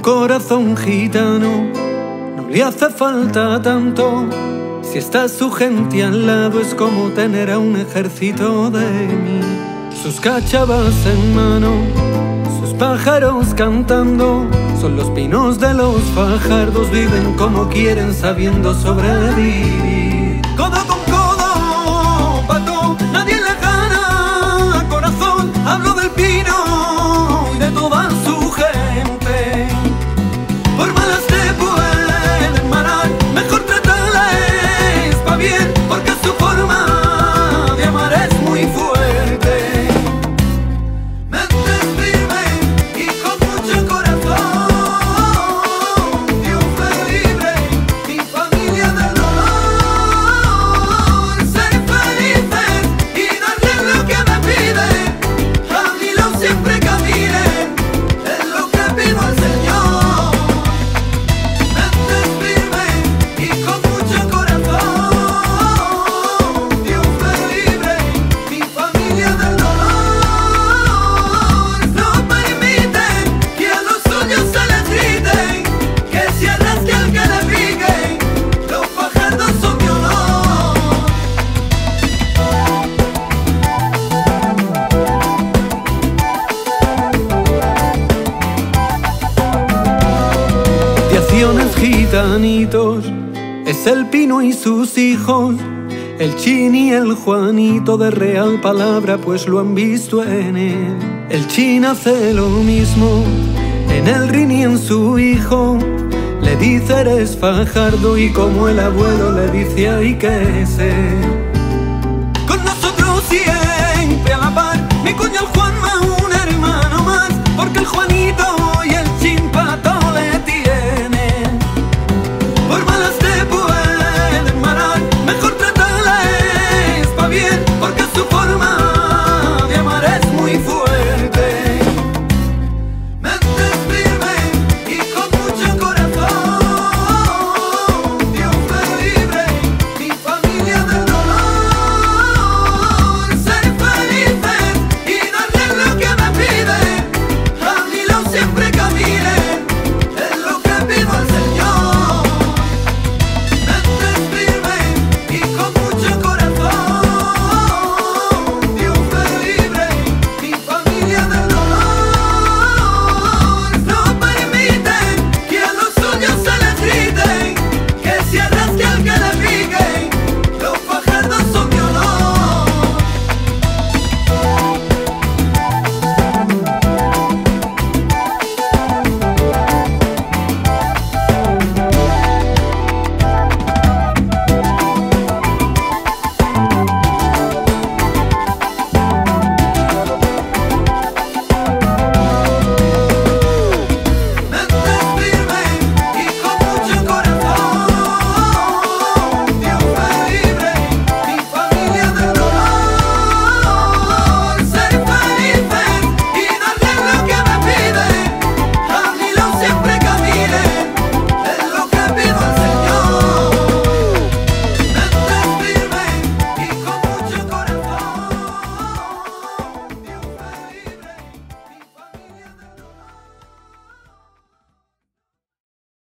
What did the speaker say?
corazón gitano no le hace falta tanto. Si está su gente al lado es como tener a un ejército de mí. Sus cachavas en mano, sus pájaros cantando. Son los pinos de los fajardos, viven como quieren sabiendo sobrevivir. Es el pino y sus hijos, el chin y el juanito de real palabra, pues lo han visto en él. El chin hace lo mismo en el rini en su hijo. Le dice eres fajardo y como el abuelo le dice hay que ser. Con nosotros siempre a la par,